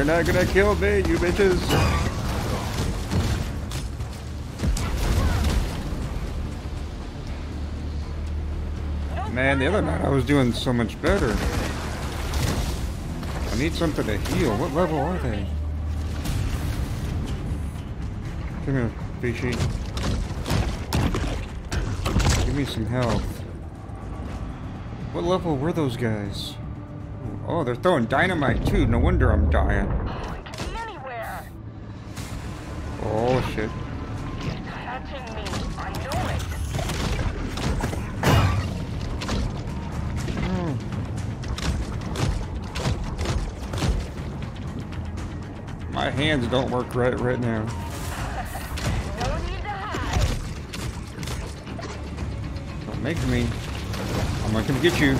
You're not gonna kill me, you bitches. Man, the other night I was doing so much better. I need something to heal. What level are they? Come here, fishy. Give me some health. What level were those guys? Oh, they're throwing dynamite too. No wonder I'm dying. Oh shit. It. My hands don't work right right now. Don't make me. I'm not gonna get you.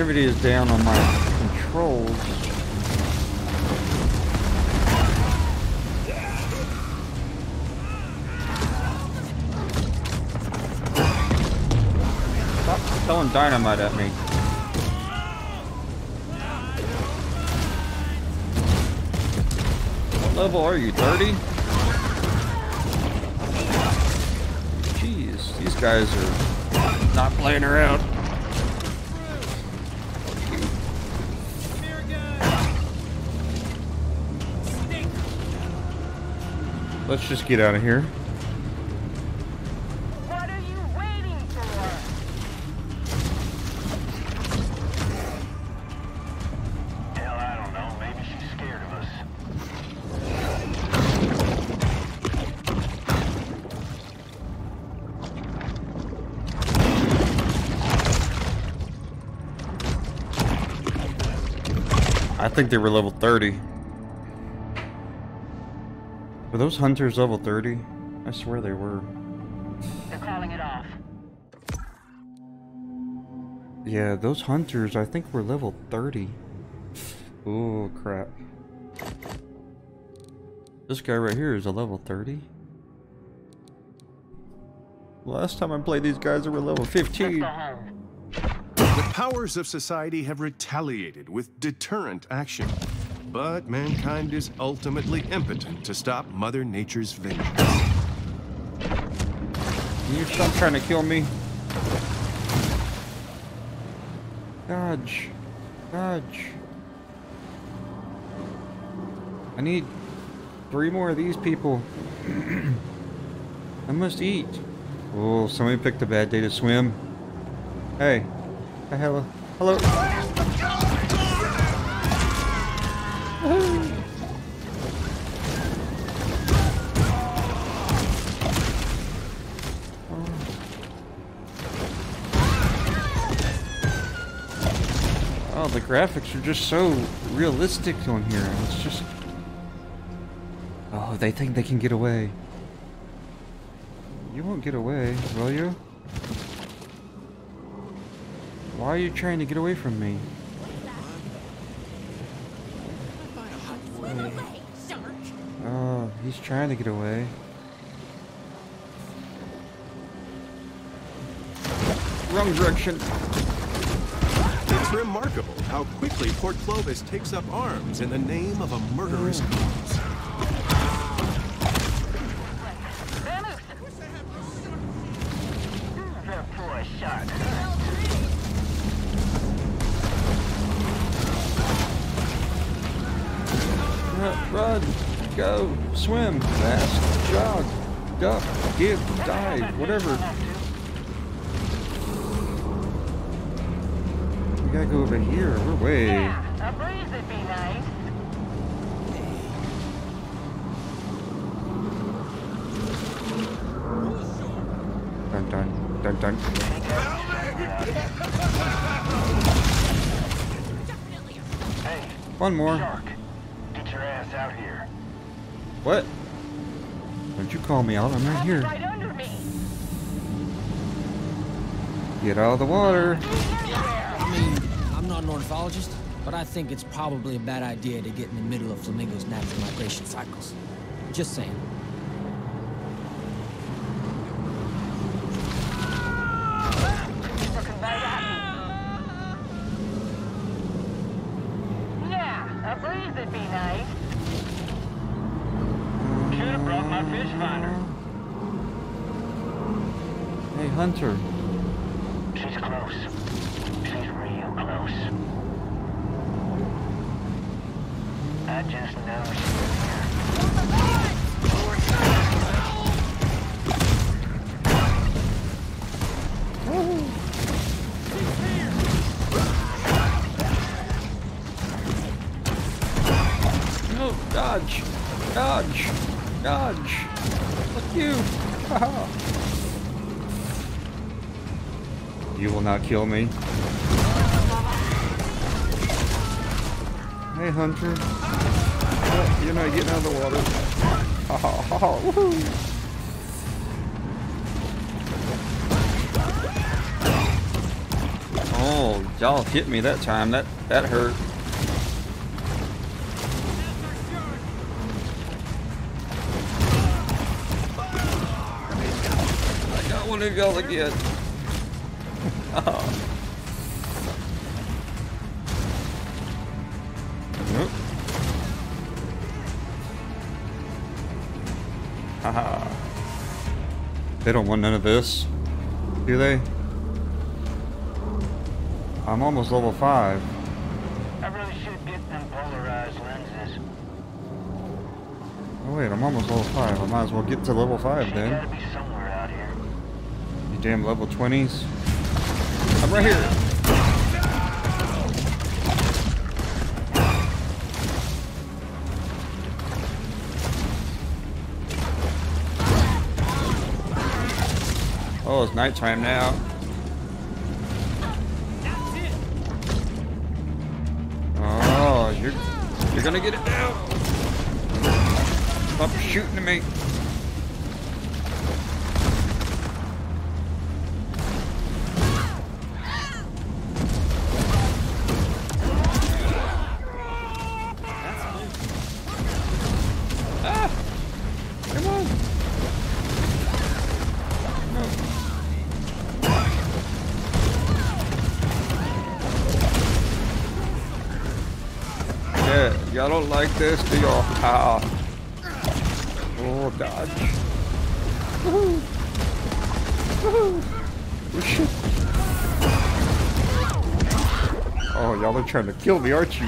Sensitivity is down on my controls. Stop throwing dynamite at me. What level are you, 30? Jeez, these guys are not playing around. Let's just get out of here. What are you waiting for? Hell, I don't know. Maybe she's scared of us. I think they were level 30. Were those hunters level 30? I swear they were. They're calling it off. Yeah, those hunters I think were level 30. Oh crap. This guy right here is a level 30. Last time I played these guys they were level 15. The powers of society have retaliated with deterrent action. But mankind is ultimately impotent to stop Mother Nature's vengeance. You stop trying to kill me? Dodge. Dodge. I need three more of these people. I must eat. Oh, somebody picked a bad day to swim. Hey. Hello. Hello. The graphics are just so realistic on here. It's just. Oh, they think they can get away. You won't get away, will you? Why are you trying to get away from me? Oh, he's trying to get away. Wrong direction. Remarkable how quickly Port Clovis takes up arms in the name of a murderous cause. Run, go, swim, fast, jog, duck, give, dive, whatever. Over here. We're way. Yeah, a breeze would be nice. Dun dun dun dun. Hey, One more. Shark, get your ass out here. What? Don't you call me out? I'm right here. Right under me. Get out of the water. I not an ornithologist, but I think it's probably a bad idea to get in the middle of flamingos' natural migration cycles. Just saying. He's looking right at me. Yeah, a breeze would be nice. Should have brought my fish finder. Hey, Hunter. She's close. I just know she's here. No, dodge. Dodge. Dodge. Fuck you. you will not kill me. Hey, Hunter. Oh, you're not getting out of the water. Ha ha ha. Oh, y'all hit me that time. That that hurt. I got one of y'all again. oh. They don't want none of this, do they? I'm almost level 5. I really should get them polarized lenses. Oh wait, I'm almost level 5. I might as well get to level 5 then. be somewhere out here. You damn level 20s. I'm right here. Oh, it's nighttime now. Oh, you're you're gonna get it now. Stop shooting at me. Y'all don't like this, do y'all? Ah. Oh, dodge. Woohoo! Woohoo! Oh. Oh, y'all are trying to kill me, aren't you?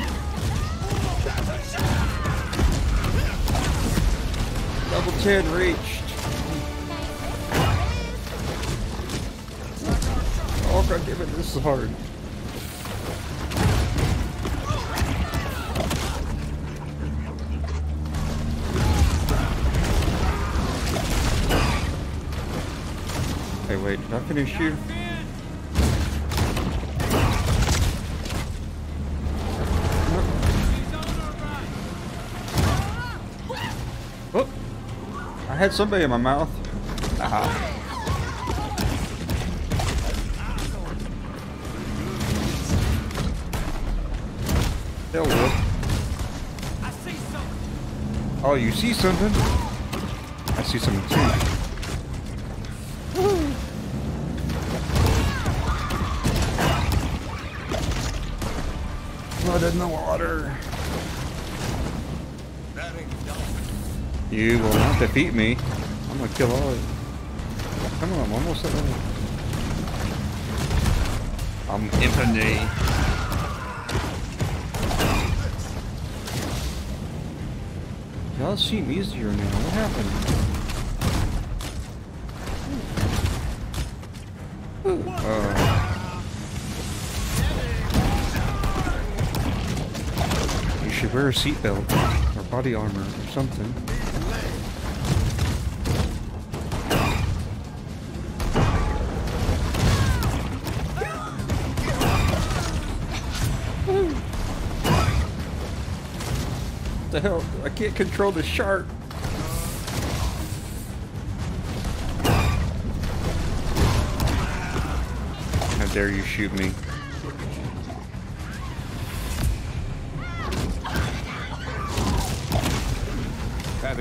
Level 10 reached. Oh god damn it, this is hard. Wait, did I finish you? Oh! I had somebody in my mouth. Aha. Hell whoop. Oh, you see something? I see something too. Blood in the water. You will not defeat me. I'm gonna kill all of you. Come on, I'm almost at level. I'm infinity. Y'all seem easier now. What happened? Uh, wear a seatbelt or body armor or something. the hell? I can't control the shark. How dare you shoot me?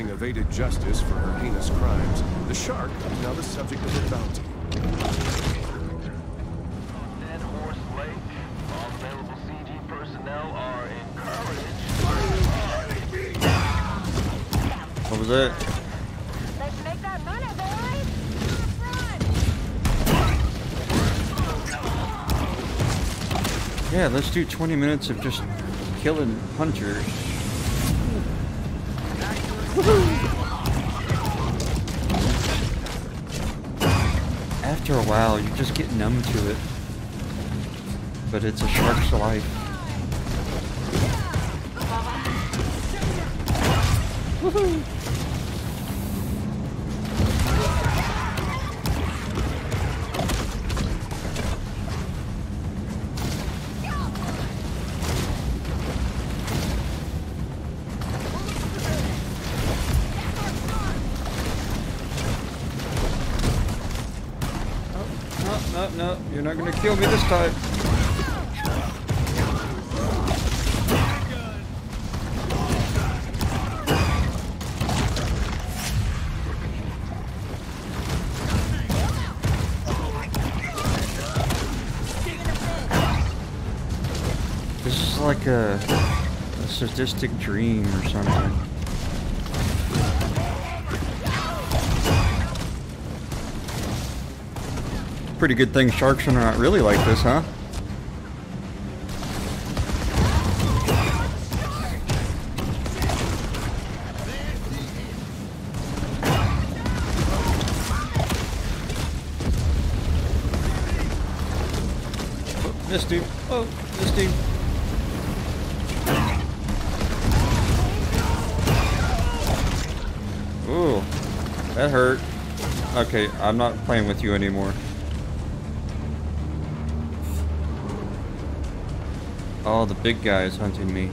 Having evaded justice for her heinous crimes, the shark is now the subject of a bounty. Dead Horse Lake. All available CG personnel are encouraged. What was that? Let's make that money, boys! Run! Yeah, let's do 20 minutes of just killing hunters. After a while, you just get numb to it. But it's a shark's life. No, you're not gonna kill me this time. This is like a, a sadistic dream or something. Pretty good thing sharks are not really like this, huh? Oh, missed him. Oh, missed him. Ooh, that hurt. Okay, I'm not playing with you anymore. Oh, the big guy is hunting me.